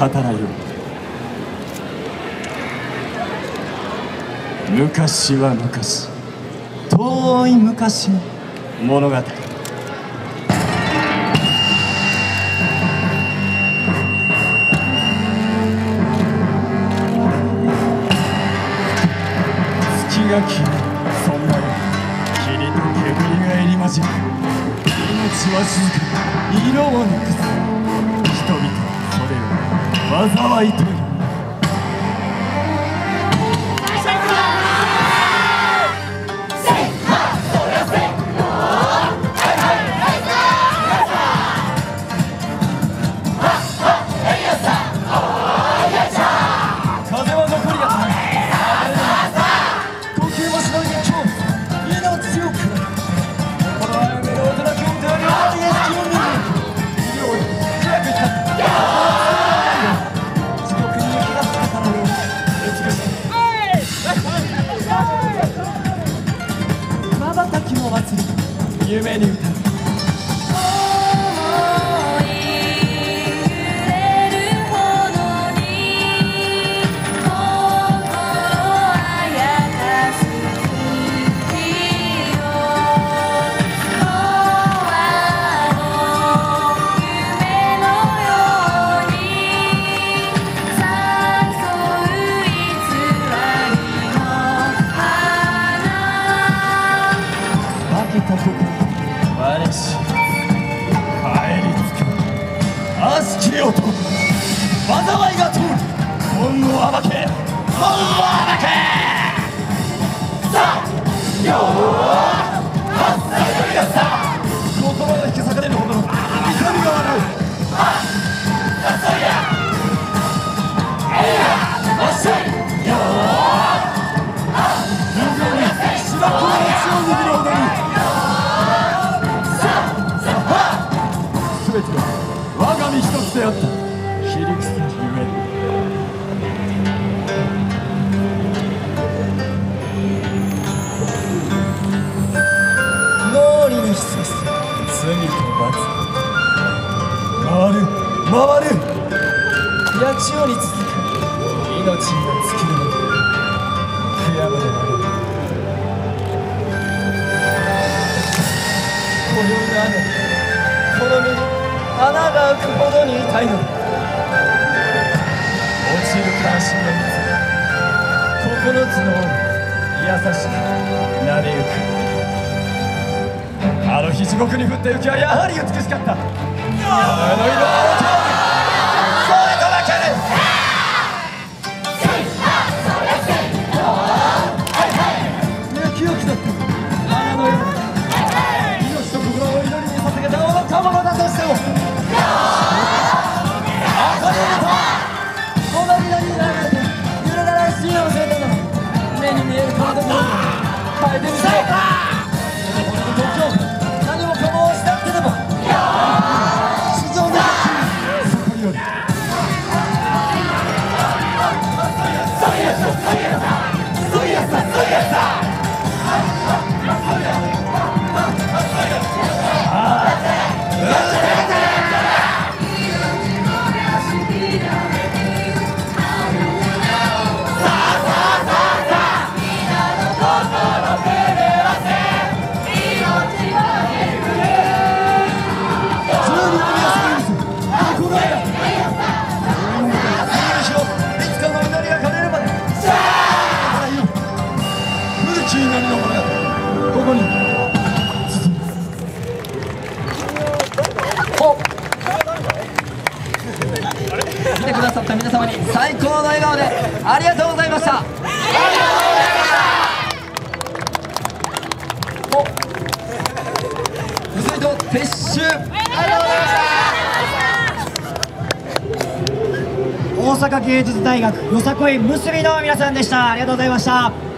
刀よ昔は昔遠い昔物語月が消えそんな夜霧と煙が入り混じる命は静かに色をなくす災いと夢に歌う。悪しき男災いが通る。本を暴け。本を暴け。さあよー我が身一つであった。非力さゆえ脳裏に潜す。罪と罰回る回る。八千代に続く。命が尽きるまで悔やむでなる。くほどに痛いのだ落ちる関心の水九つの王優しくなでゆく。あの日地獄に降った雪はやはり美しかった。山の色は青と命と心を祈りに捧げた。愚か者だ目に見えるこの笑顔でありがとうございました。お続いても撤収。大阪芸術大学よさこい結びの皆さんでした。ありがとうございました。